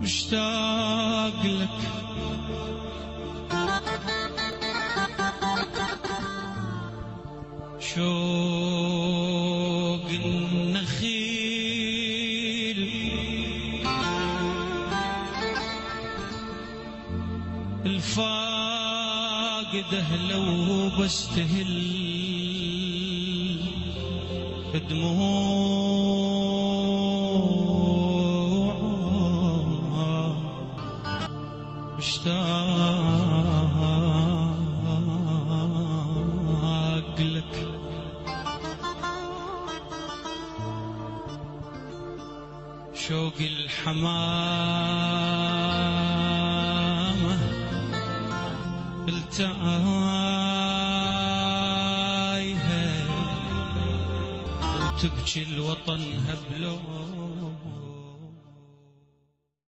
مشتاق لك شوق النخيل. الفاقده لو بستهل. بدموع مشتاق لك شوق الحمامة التايهة وتبكي الوطن هبلون